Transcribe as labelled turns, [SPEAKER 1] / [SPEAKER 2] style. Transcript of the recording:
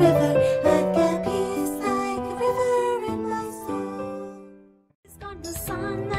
[SPEAKER 1] river, like a peace, like a river in my soul.
[SPEAKER 2] It's got the sun.